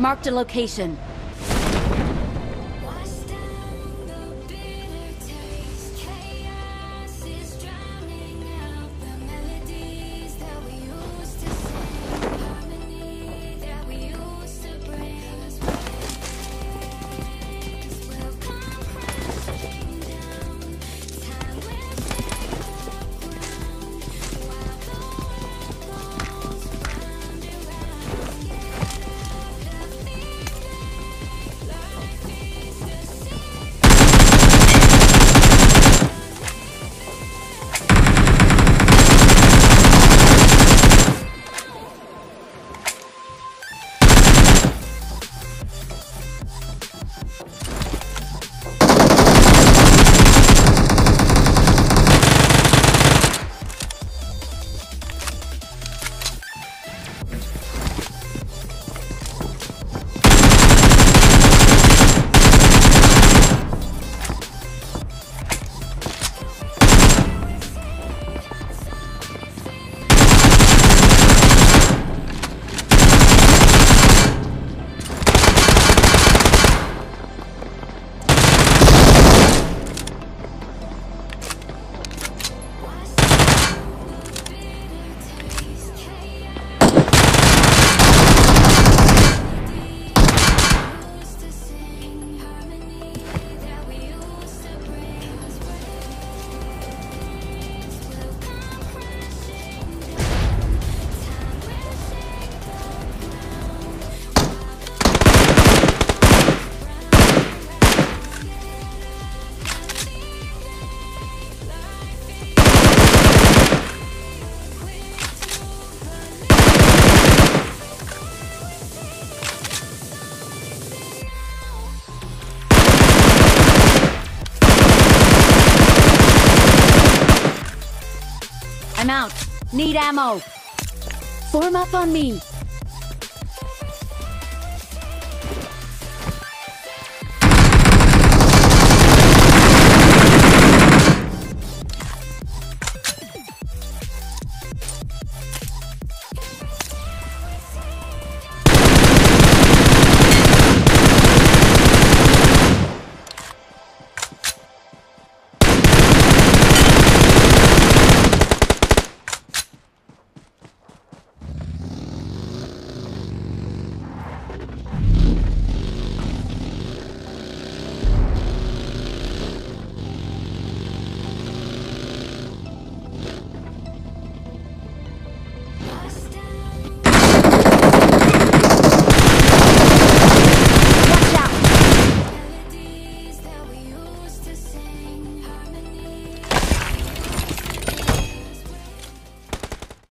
Marked a location. I'm out. Need ammo. Form up on me.